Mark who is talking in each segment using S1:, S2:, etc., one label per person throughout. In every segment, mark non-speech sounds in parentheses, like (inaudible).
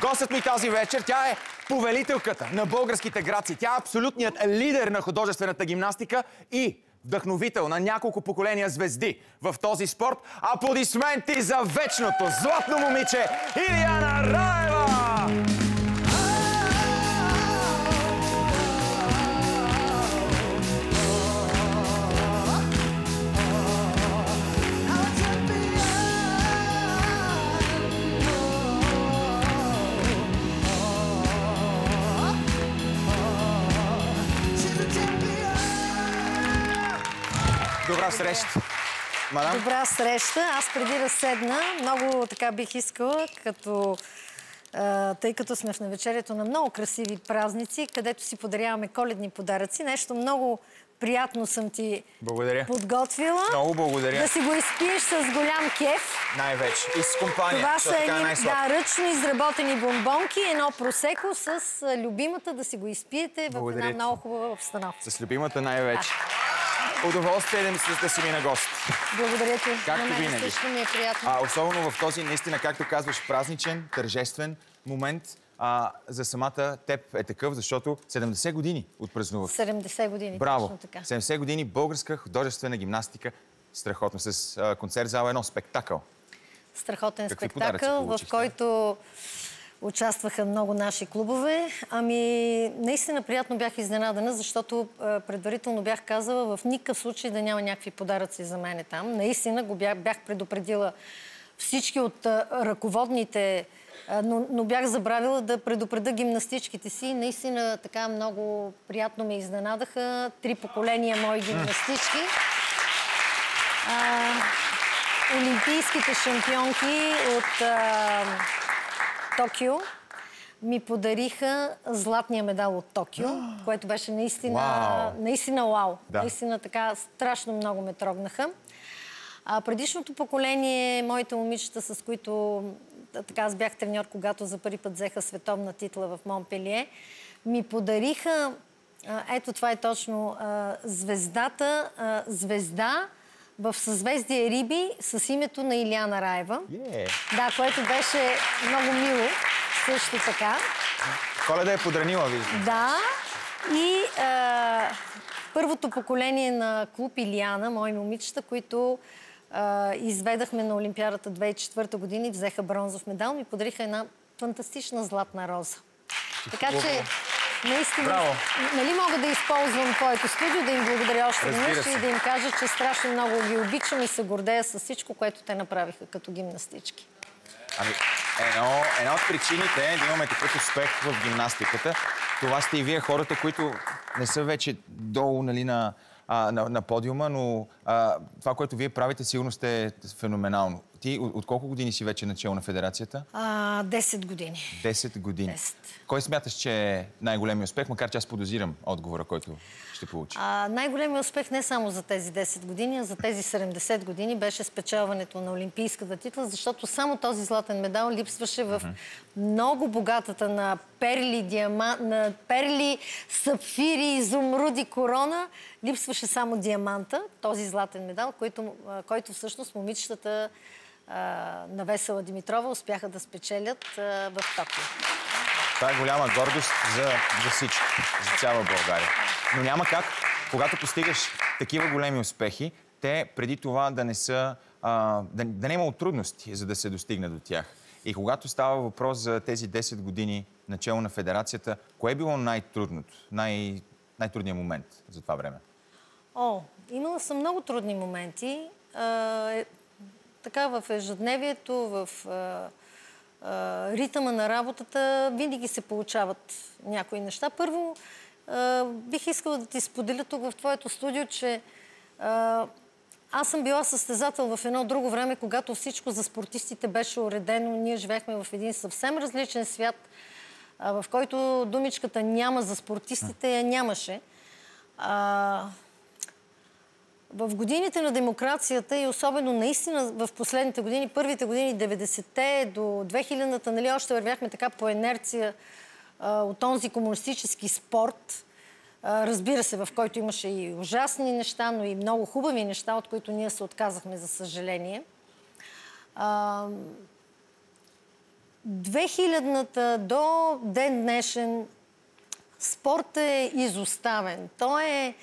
S1: Гостът ми тази вечер, тя е повелителката на българските граци. Тя е абсолютният лидер на художествената гимнастика и вдъхновител на няколко поколения звезди в този спорт. Аплодисменти за вечното златно момиче Илияна Раева! Добра среща. Мадам?
S2: Добра среща. Аз преди да седна, много така бих искала, като, тъй като сме в навечерието на много красиви празници, където си подаряваме коледни подаръци. Нещо много приятно съм ти
S1: Благодаря.
S2: подготвила.
S1: Много благодаря.
S2: Да си го изпиеш с голям кеф.
S1: Най-вече. И с компания.
S2: Това са
S1: е
S2: едни да, ръчно изработени бомбонки, едно просеко с любимата да си го изпиете в
S1: Благодаря
S2: една
S1: ти.
S2: много хубава обстановка.
S1: С любимата най-вече. Удоволствие да, ми, да си ми на гост.
S2: Благодаря ти.
S1: Както
S2: На мен
S1: винаги.
S2: също ми е приятно.
S1: А, особено в този, наистина, както казваш, празничен, тържествен момент. А, за самата теб е такъв, защото 70 години отпразнувах.
S2: 70 години.
S1: Браво!
S2: Точно така.
S1: 70 години българска художествена гимнастика. Страхотно. С а, концерт зала едно спектакъл.
S2: Страхотен
S1: Какви
S2: спектакъл, в който участваха много наши клубове. Ами, наистина приятно бях изненадана, защото а, предварително бях казала в никакъв случай да няма някакви подаръци за мене там. Наистина го бях, бях предупредила всички от а, ръководните, а, но, но бях забравила да предупреда гимнастичките си. Наистина така много приятно ме изненадаха. Три поколения мои гимнастички. А, олимпийските шампионки от а, Токио ми подариха златния медал от Токио, (gasps) което беше наистина,
S1: Вау!
S2: наистина вау.
S1: Да.
S2: Наистина така страшно много ме трогнаха. А предишното поколение, моите момичета, с които така аз бях треньор, когато за първи път взеха световна титла в Монпелие, ми подариха, а, ето това е точно, а, звездата, а, звезда в съзвездие Риби с името на Илияна Раева.
S1: Yeah.
S2: Да, което беше много мило също така.
S1: Коледа е подранила, виждам.
S2: Да. И а, първото поколение на клуб Илиана, мои момичета, които а, изведахме на Олимпиадата 2004 година и взеха бронзов медал, ми подариха една фантастична златна роза. Така че, наистина,
S1: Браво.
S2: нали мога да използвам твоето студио, да им благодаря още веднъж и да им кажа, че страшно много ги обичам и се гордея с всичко, което те направиха като гимнастички.
S1: Ами, едно, една от причините е да имаме такъв успех в гимнастиката. Това сте и вие хората, които не са вече долу нали, на, а, на, на подиума, но а, това, което вие правите, сигурно сте феноменално. Ти от, от колко години си вече начало на федерацията?
S2: А, 10 години.
S1: 10 години.
S2: 10.
S1: Кой смяташ, че е най-големият успех, макар че аз подозирам отговора, който ще получи?
S2: Най-големият успех не само за тези 10 години, а за тези 70 години беше спечелването на Олимпийската титла, защото само този златен медал липсваше в много богатата на перли, диама... на перли, сапфири, изумруди, корона. Липсваше само диаманта, този златен медал, който, който всъщност момичетата на Весела Димитрова успяха да спечелят в Токио.
S1: Това е голяма гордост за, за всички, за цяла България. Но няма как, когато постигаш такива големи успехи, те преди това да не са, а, да, да не е имало трудности, за да се достигне до тях. И когато става въпрос за тези 10 години начало на федерацията, кое е било най-трудното, най- най-трудният момент за това време?
S2: О, имала съм много трудни моменти. Така в ежедневието, в ритъма на работата, винаги се получават някои неща. Първо, бих искала да ти споделя тук в твоето студио, че аз съм била състезател в едно друго време, когато всичко за спортистите беше уредено. Ние живеехме в един съвсем различен свят, в който думичката няма за спортистите я нямаше. В годините на демокрацията и особено наистина в последните години, първите години, 90-те до 2000-та, нали, още вървяхме така по инерция а, от този комунистически спорт, а, разбира се, в който имаше и ужасни неща, но и много хубави неща, от които ние се отказахме, за съжаление. А, 2000-та до ден днешен спорт е изоставен. Той е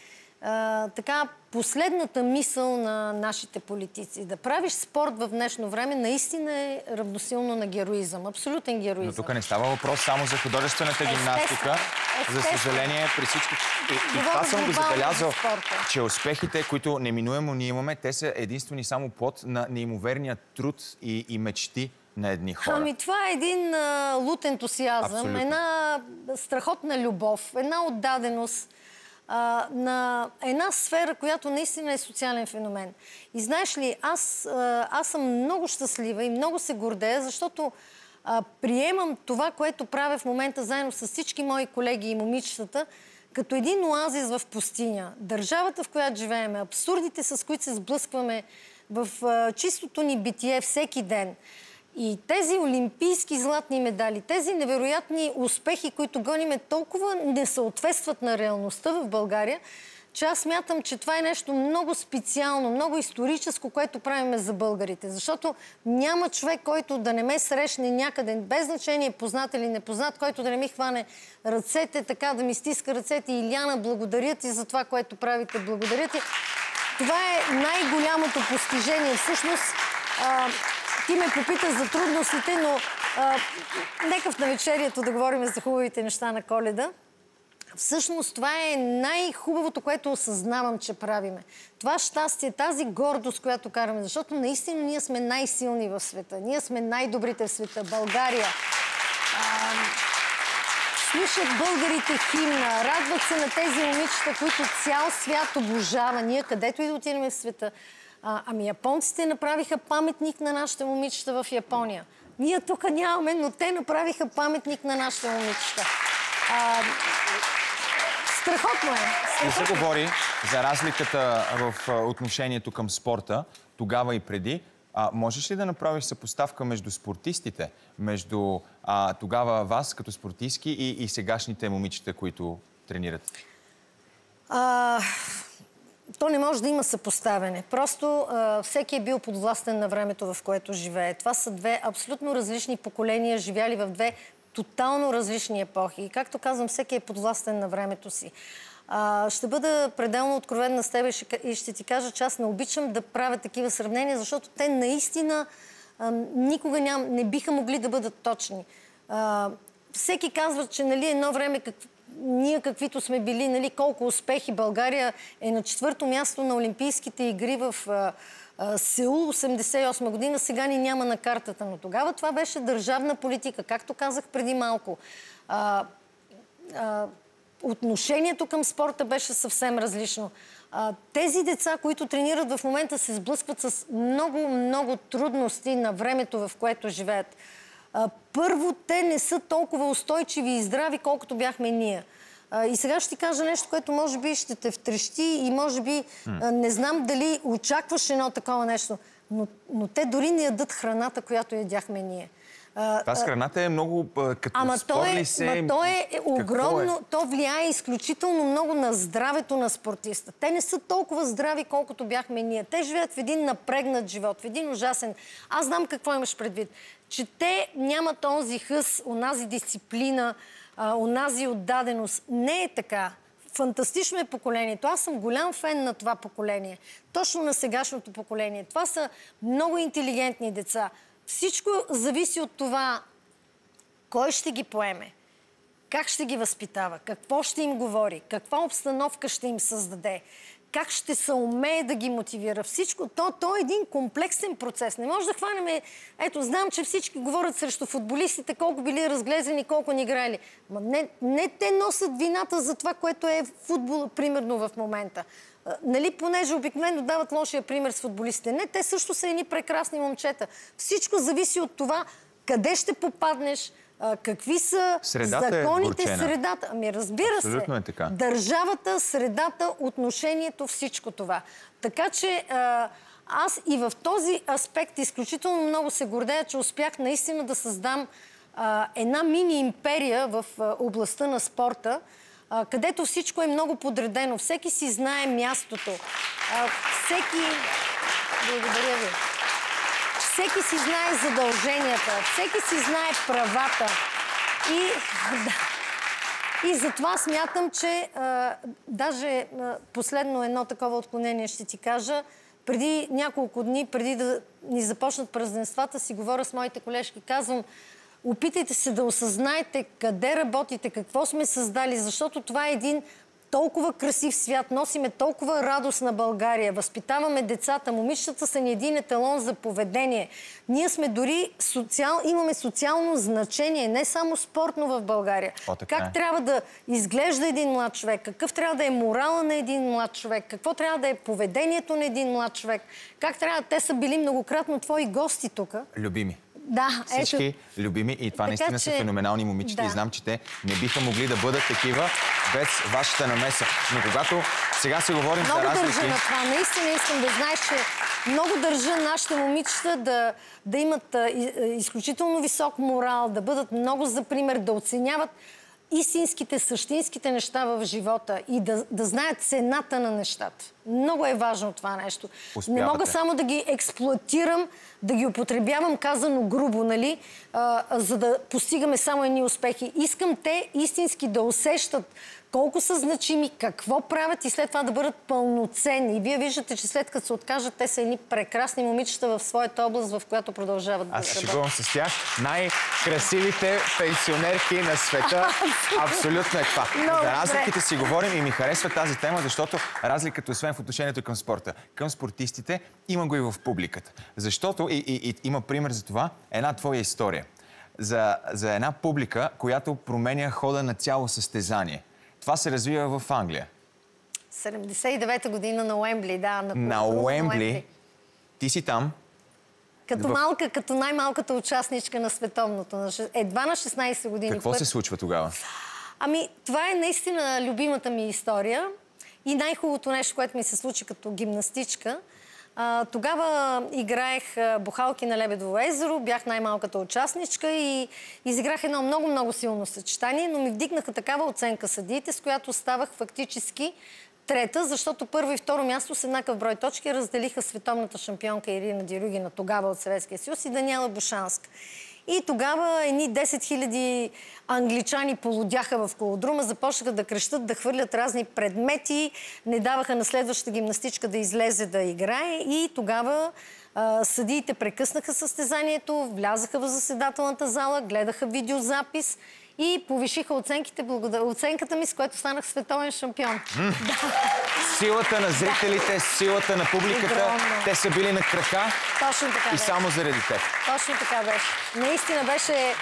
S2: а, така последната мисъл на нашите политици. Да правиш спорт в днешно време наистина е равносилно на героизъм. Абсолютен героизъм.
S1: Но тук не става въпрос само за художествената гимнастика. За съжаление, при всички... И, и това съм го забелязал, че успехите, които неминуемо ние имаме, те са единствени само плод на неимоверния труд и, и мечти на едни хора.
S2: Ами това е един а, лут ентусиазъм, Абсолютно. една страхотна любов, една отдаденост а, на една сфера, която наистина е социален феномен. И знаеш ли, аз, а, аз съм много щастлива и много се гордея, защото а, приемам това, което правя в момента заедно с всички мои колеги и момичетата, като един оазис в пустиня. Държавата, в която живеем, абсурдите, с които се сблъскваме в а, чистото ни битие всеки ден – и тези олимпийски златни медали, тези невероятни успехи, които гониме, толкова не съответстват на реалността в България, че аз смятам, че това е нещо много специално, много историческо, което правиме за българите. Защото няма човек, който да не ме срещне някъде, без значение познат или непознат, който да не ми хване ръцете, така да ми стиска ръцете. Иляна, благодаря ти за това, което правите. Благодаря ти. Това е най-голямото постижение. Всъщност, а, ти ме попита за трудностите, но а, нека в навечерието да говорим за хубавите неща на коледа. Всъщност това е най-хубавото, което осъзнавам, че правиме. Това щастие, тази гордост, която караме, защото наистина ние сме най-силни в света. Ние сме най-добрите в света. България. А, слушат българите химна, радват се на тези момичета, които цял свят обожава. Ние където и да отидем в света, а, ами японците направиха паметник на нашите момичета в Япония. Ние тук нямаме, но те направиха паметник на нашите момичета. А, страхотно е.
S1: Не се говори за разликата в отношението към спорта, тогава и преди. А, можеш ли да направиш съпоставка между спортистите, между а, тогава вас като спортистки и, и сегашните момичета, които тренират?
S2: А, то не може да има съпоставяне. Просто а, всеки е бил подвластен на времето, в което живее. Това са две абсолютно различни поколения, живяли в две тотално различни епохи. И както казвам, всеки е подвластен на времето си. А, ще бъда пределно откровенна с теб и ще, и ще ти кажа, че аз не обичам да правя такива сравнения, защото те наистина а, никога ням, не биха могли да бъдат точни. А, всеки казва, че нали, едно време как, ние каквито сме били, нали, колко успехи. България е на четвърто място на Олимпийските игри в а, а, Сеул 88 година. Сега ни няма на картата, но тогава това беше държавна политика, както казах преди малко. А, отношението към спорта беше съвсем различно. Тези деца, които тренират в момента, се сблъскват с много, много трудности на времето, в което живеят първо, те не са толкова устойчиви и здрави, колкото бяхме ние. И сега ще ти кажа нещо, което може би ще те втрещи и може би не знам дали очакваш едно такова нещо, но, но те дори не ядат храната, която ядяхме ние.
S1: Това с храната е много като
S2: ама то е, се... то е огромно, е? то влияе изключително много на здравето на спортиста. Те не са толкова здрави, колкото бяхме ние. Те живеят в един напрегнат живот, в един ужасен... Аз знам какво имаш предвид. Че те нямат онзи хъс, онази дисциплина, онази отдаденост. Не е така. Фантастично е поколението. Аз съм голям фен на това поколение. Точно на сегашното поколение. Това са много интелигентни деца. Всичко зависи от това кой ще ги поеме, как ще ги възпитава, какво ще им говори, каква обстановка ще им създаде, как ще се умее да ги мотивира. Всичко, то, то е един комплексен процес. Не може да хванем... Ето, знам, че всички говорят срещу футболистите, колко били разглезени, колко ни играли. Ма не, не те носят вината за това, което е футбол, примерно в момента нали, понеже обикновено дават лошия пример с футболистите. Не, те също са едни прекрасни момчета. Всичко зависи от това къде ще попаднеш, какви са
S1: средата е
S2: законите, е средата. Ами разбира
S1: Абсолютно
S2: се.
S1: Е така.
S2: Държавата, средата, отношението, всичко това. Така че аз и в този аспект изключително много се гордея, че успях наистина да създам една мини-империя в областта на спорта, където всичко е много подредено. Всеки си знае мястото. всеки... Благодаря ви. Всеки си знае задълженията, всеки си знае правата. И, да. И затова смятам, че а, даже а, последно едно такова отклонение ще ти кажа. Преди няколко дни, преди да ни започнат празненствата, си говоря с моите колежки. Казвам, опитайте се да осъзнаете къде работите, какво сме създали, защото това е един толкова красив свят, носиме толкова радост на България, възпитаваме децата, момичетата са ни един еталон за поведение. Ние сме дори социал, имаме социално значение, не само спортно в България.
S1: О,
S2: как
S1: е.
S2: трябва да изглежда един млад човек, какъв трябва да е морала на един млад човек, какво трябва да е поведението на един млад човек, как трябва, те са били многократно твои гости тук.
S1: Любими.
S2: Да,
S1: Всички
S2: ето.
S1: любими и това
S2: Така
S1: наистина са
S2: че-
S1: феноменални момичета
S2: Да.
S1: и знам, че те не биха могли да бъдат такива без вашата намеса. Но когато сега се говорим
S2: Много
S1: за
S2: държа
S1: разлики...
S2: на това. Наистина искам да знаеш, че много държа нашите момичета да, да имат а, изключително висок морал, да бъдат много за пример, да оценяват истинските, същинските неща в живота и да, да знаят цената на нещата. Много е важно това нещо. Не
S1: Успявате.
S2: мога само да ги експлуатирам, да ги употребявам, казано грубо, нали, а, за да постигаме само едни успехи. Искам те истински да усещат колко са значими, какво правят и след това да бъдат пълноценни. И вие виждате, че след като се откажат, те са едни прекрасни момичета в своята област, в която продължават да
S1: Аз се
S2: работят.
S1: шегувам с тях. Най-красивите пенсионерки на света. (laughs) Абсолютно е това.
S2: Много
S1: За разликите си говорим и ми харесва тази тема, защото разликата, освен в отношението към спорта, към спортистите, има го и в публиката. Защото, и, и, и има пример за това, една твоя история. За, за една публика, която променя хода на цяло състезание. Това се развива в Англия.
S2: 79-та година на Уембли, да. На,
S1: На Уембли. Ти си там.
S2: Като
S1: в-
S2: малка, като най-малката участничка на световното. Едва на 16 години.
S1: Какво
S2: което-
S1: се случва тогава?
S2: Ами, това е наистина любимата ми история и най-хубавото нещо, което ми се случи като гимнастичка. А, тогава играех бухалки на Лебедово езеро, бях най-малката участничка и изиграх едно много-много силно съчетание, но ми вдигнаха такава оценка съдиите, с която ставах фактически трета, защото първо и второ място с еднакъв брой точки разделиха световната шампионка Ирина Дирюгина, тогава от Съветския съюз и Даниела Бушанска. И тогава едни 10 000 англичани полудяха в колодрума, започнаха да крещат, да хвърлят разни предмети, не даваха на следващата гимнастичка да излезе да играе. И тогава а, съдиите прекъснаха състезанието, влязаха в заседателната зала, гледаха видеозапис и повишиха оценките, благодар... оценката ми, с което станах световен шампион. (laughs)
S1: Силата на зрителите, силата на публиката,
S2: Огромно.
S1: те са били на крака
S2: Точно така
S1: и
S2: беше.
S1: само заради теб.
S2: Точно така беше. Наистина беше...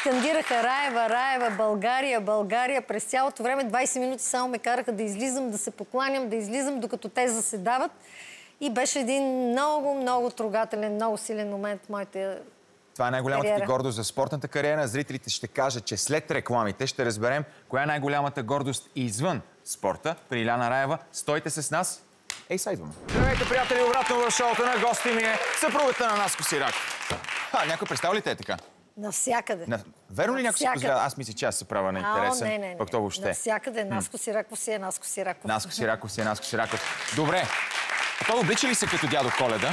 S2: Скандираха Раева, Раева, България, България. През цялото време 20 минути само ме караха да излизам, да се покланям, да излизам, докато те заседават. И беше един много, много трогателен, много силен момент в моите...
S1: Това е най-голямата ти гордост за спортната кариера. Зрителите ще кажат, че след рекламите ще разберем коя е най-голямата гордост извън спорта. При Иляна Раева. Стойте с нас. Ей, са идваме. Здравейте, приятели, обратно в шоуто на гости ми е съпругата на Наско Сирак. А, някой представи ли те е така?
S2: Навсякъде.
S1: На... Верно ли някой си
S2: Навсякъде.
S1: позволява? Аз мисля, че аз се правя на
S2: Ао,
S1: интересен.
S2: не, не, не.
S1: Пък то въобще.
S2: Навсякъде. Наско Сираков си е Наско Сираков.
S1: Наско Сираков си е Наско Сираков. Добре. Той облича ли се като дядо Коледа?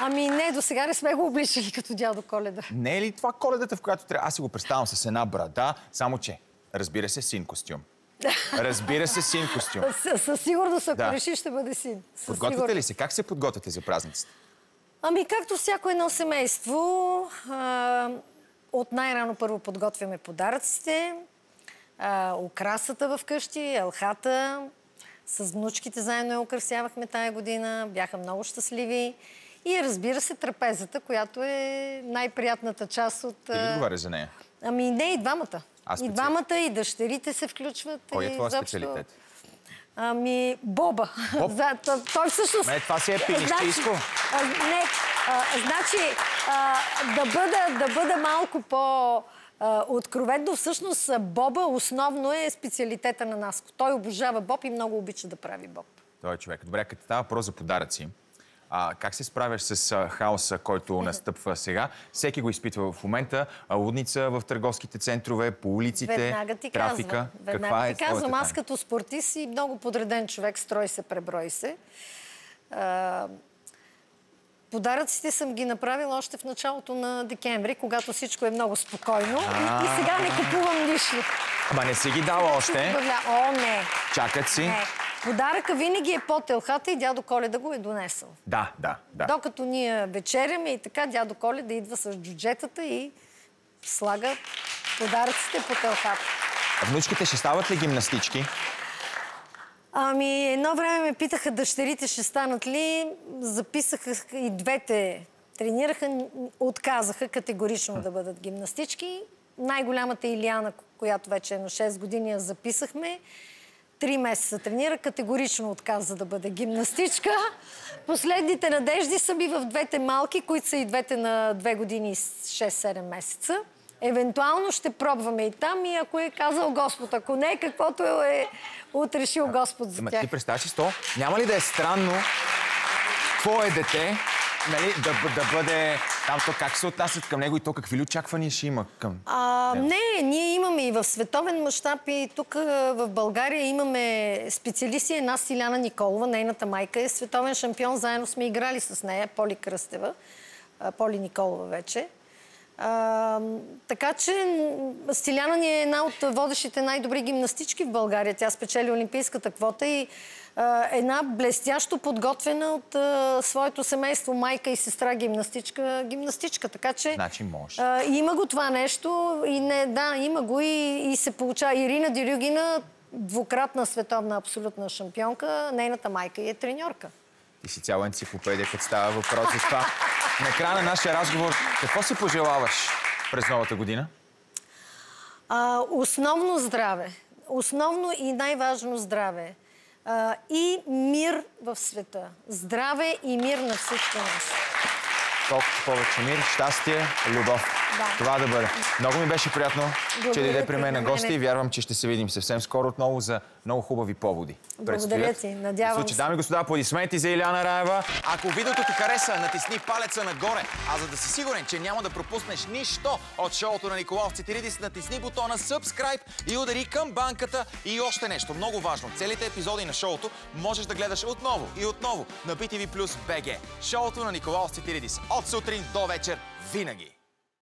S2: Ами не, до сега не сме го обличали като дядо Коледа.
S1: Не е ли това коледата, в която трябва? Аз си го представям с една брада, само че, разбира се, син костюм. (laughs) Разбира се, син костюм.
S2: Със, със сигурност, ако
S1: Да.
S2: решиш, ще бъде син. Със
S1: Подготвяте
S2: сигурност.
S1: ли се? Как се подготвяте за празниците?
S2: Ами, както всяко едно семейство, а, от най-рано първо подготвяме подаръците, а, украсата в къщи, елхата. С внучките заедно я украсявахме тая година. Бяха много щастливи. И разбира се, трапезата, която е най-приятната част от...
S1: Ти ли отговаряш за нея?
S2: Ами не, и двамата. И двамата, и дъщерите се включват.
S1: Кой е
S2: изобщо-
S1: специалитет?
S2: Ами, Боба.
S1: Боб?
S2: За, то- той всъщност...
S1: Това си е пинищийско.
S2: Значи, не, а, значи, а, да, бъда, да бъда малко по... а, Откровенно, всъщност, Боба основно е специалитета на Наско. Той обожава Боб и много обича да прави Боб.
S1: Той е човек. Добре, като става въпрос за подаръци, а, как се справяш с а, хаоса, който настъпва сега? Всеки го изпитва в момента. Лудница в търговските центрове, по улиците,
S2: Веднага ти
S1: трафика.
S2: казвам. Веднага
S1: Каква е
S2: ти казвам,
S1: твоята
S2: аз като спортист и много подреден човек, строй се, преброй се. А, Подаръците съм ги направила още в началото на декември, когато всичко е много спокойно. И, и сега не купувам нищо.
S1: Ама не си ги дала още.
S2: О, не.
S1: Чакат си.
S2: не. Подаръка винаги е под телхата и дядо Коледа го е донесъл.
S1: Да, да, да.
S2: Докато ние вечеряме и така, дядо Коледа идва с джуджетата и слага подаръците по телхата.
S1: А внучките ще стават ли гимнастички?
S2: Ами, едно време ме питаха дъщерите ще станат ли. Записаха и двете. Тренираха, отказаха категорично да бъдат гимнастички. Най-голямата Илиана, която вече е на 6 години, я записахме. Три месеца тренира, категорично отказа да бъде гимнастичка. Последните надежди са ми в двете малки, които са и двете на 2 години и 6-7 месеца. Евентуално ще пробваме и там и ако е казал Господ. Ако не, каквото е отрешил Господ за
S1: Ама
S2: тях.
S1: ти представяш си то, няма ли да е странно твое дете, нали, да бъде там, то как се отнасят към него и то какви ли очаквания ще има към...
S2: А, не, ние имаме и в световен мащаб и тук в България имаме специалисти. Една Силяна Николова, нейната майка е световен шампион. Заедно сме играли с нея, Поли Кръстева, Поли Николова вече. А, така че Стиляна ни е една от водещите най-добри гимнастички в България. Тя спечели олимпийската квота и една блестящо подготвена от а, своето семейство, майка и сестра гимнастичка, гимнастичка. Така че
S1: Значи може.
S2: а, има го това нещо и не, да, има го и, и се получава. Ирина Дирюгина, двукратна световна абсолютна шампионка, нейната майка и е треньорка.
S1: Ти си цяла енциклопедия, като става въпрос за това. На края на нашия разговор, какво си пожелаваш през новата година?
S2: А, основно здраве. Основно и най-важно здраве. И мир в света. Здраве и мир на всички нас.
S1: Колкото повече мир, щастие, любов.
S2: Да.
S1: Това да бъде. Много ми беше приятно, че
S2: Благодаря
S1: дойде
S2: ти,
S1: при мен на гости и вярвам, че ще се видим съвсем скоро отново за много хубави поводи.
S2: Благодаря
S1: Предстоят.
S2: ти, надявам
S1: случай,
S2: се.
S1: Дами и господа, аплодисменти за Иляна Раева. Ако видеото ти хареса, натисни палеца нагоре. А за да си сигурен, че няма да пропуснеш нищо от шоуто на Николаус Цитиридис, натисни бутона Subscribe и удари към банката. И още нещо много важно. Целите епизоди на шоуто можеш да гледаш отново и отново на BTV Plus BG. Шоуто на Николаус Цитиридис. От сутрин до вечер винаги.